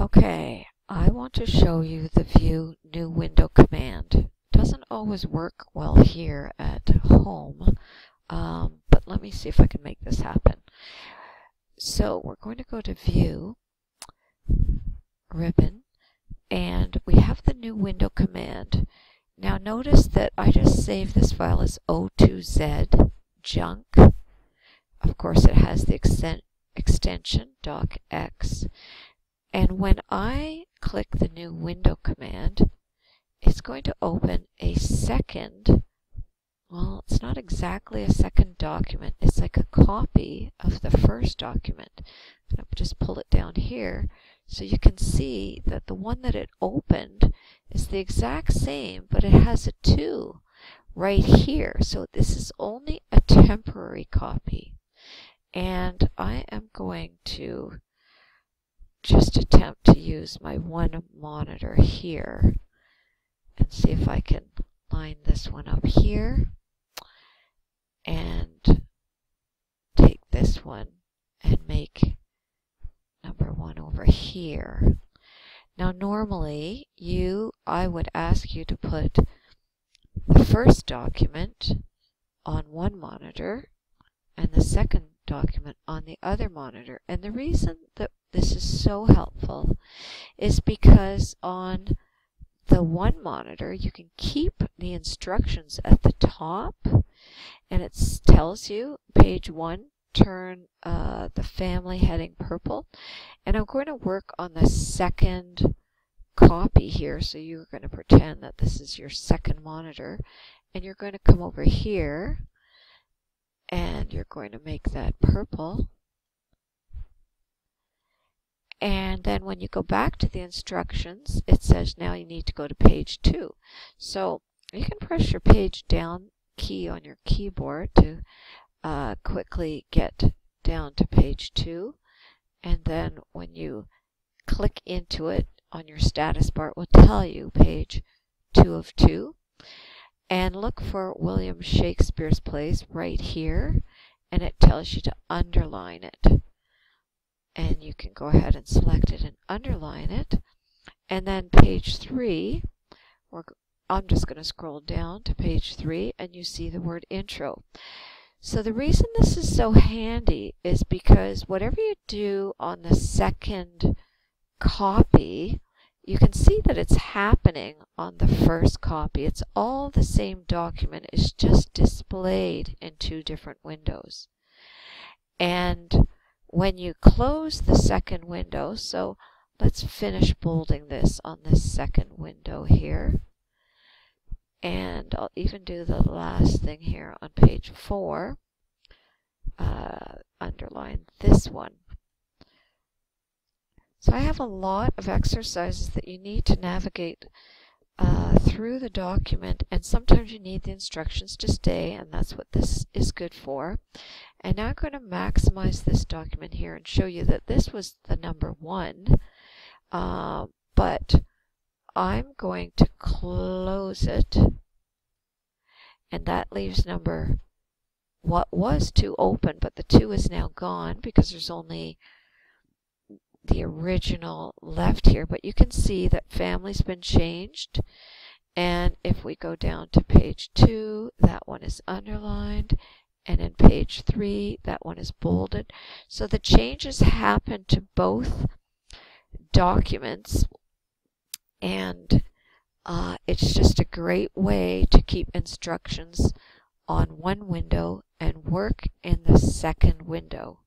Okay, I want to show you the view new window command. Doesn't always work well here at home, um, but let me see if I can make this happen. So we're going to go to view, ribbon, and we have the new window command. Now notice that I just saved this file as O2Z junk. Of course it has the extension docx and when I click the new window command, it's going to open a second, well, it's not exactly a second document. It's like a copy of the first document. I'll just pull it down here so you can see that the one that it opened is the exact same, but it has a 2 right here. So this is only a temporary copy. And I am going to just attempt to use my one monitor here and see if I can line this one up here and take this one and make number one over here. Now normally you, I would ask you to put the first document on one monitor and the second document on the other monitor. And the reason that this is so helpful is because on the one monitor, you can keep the instructions at the top and it tells you page one, turn uh, the family heading purple. And I'm going to work on the second copy here. So you're going to pretend that this is your second monitor and you're going to come over here and you're going to make that purple and then when you go back to the instructions, it says now you need to go to page two. So you can press your page down key on your keyboard to uh, quickly get down to page two. And then when you click into it on your status bar, it will tell you page two of two. And look for William Shakespeare's Plays right here. And it tells you to underline it and you can go ahead and select it and underline it. And then page three, I'm just going to scroll down to page three and you see the word intro. So the reason this is so handy is because whatever you do on the second copy, you can see that it's happening on the first copy. It's all the same document. It's just displayed in two different windows. And when you close the second window, so let's finish bolding this on this second window here. And I'll even do the last thing here on page four. Uh, underline this one. So I have a lot of exercises that you need to navigate uh, through the document and sometimes you need the instructions to stay and that's what this is good for. And now I'm going to maximize this document here and show you that this was the number one, uh, but I'm going to close it and that leaves number what was 2 open, but the 2 is now gone because there's only the original left here, but you can see that family's been changed. And if we go down to page 2, that one is underlined. And in page 3, that one is bolded. So the changes happen to both documents. And uh, it's just a great way to keep instructions on one window and work in the second window.